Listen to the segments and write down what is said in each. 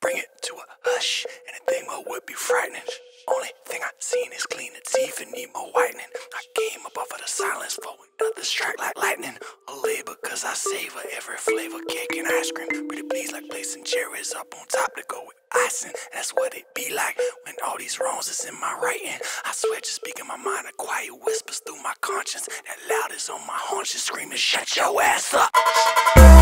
bring it to a hush. Anything more would be frightening. Only thing I seen is clean the teeth and need more whitening. I came up off of the silence for another strike like lightning. A labor cause I savor every flavor, cake and ice cream. Pretty please like placing cherries up on top to go with icing. That's what it be like when all these wrongs is in my writing. I swear just speaking my mind, a quiet whispers through my conscience. That loud is on my haunches, screaming, shut your ass up.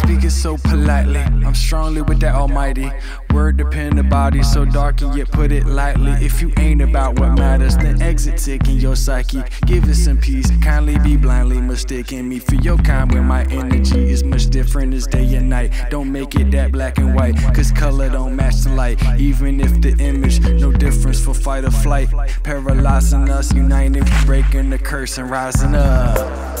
Speaking so politely. I'm strongly with that almighty. Word depend the body so dark and yet put it lightly. If you ain't about what matters, then exit taking your psyche. Give it some peace. Kindly be blindly mistaking me for your kind when my energy is much different as day and night. Don't make it that black and white, cause color don't match the light. Even if the image, no difference for fight or flight. Paralyzing us, uniting, breaking the curse and rising up.